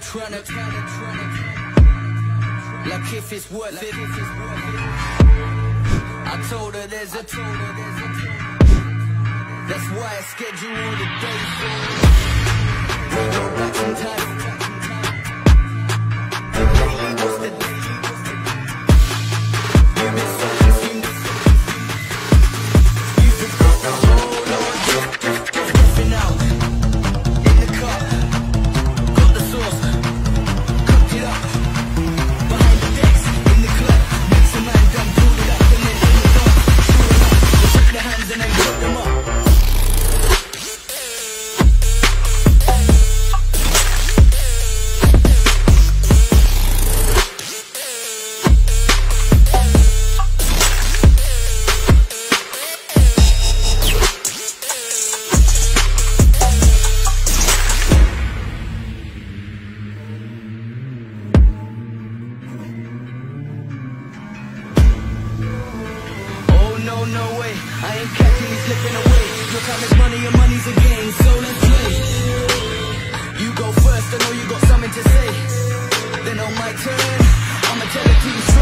to Like if it's worth it. I told her there's a told her there's a That's why I schedule all the days for no, no way, I ain't catching you slipping away. Your time is money, your money's a game, so let's play. You go first, I know you got something to say. Then on my turn, I'ma tell it to you.